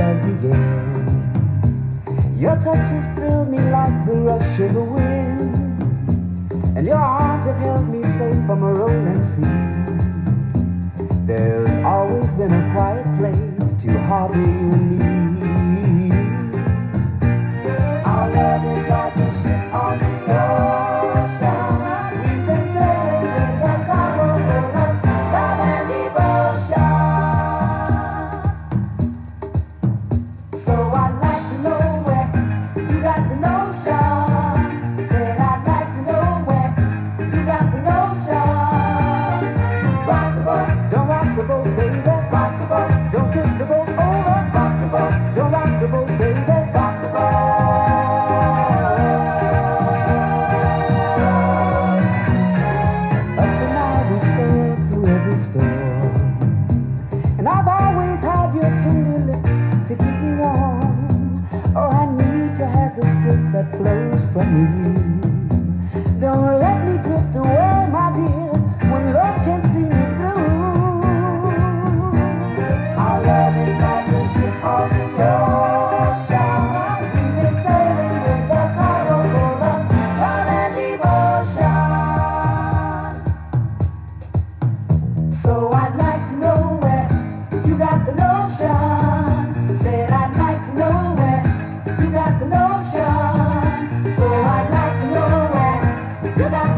love began. Your touches thrilled me like the rush of the wind, and your arms have held me safe from a rolling sea. There's always been a quiet place to harbor you and me. Always had your tender lips to keep me warm. Oh, I need to have the strength that flows from you. Don't let Goodbye.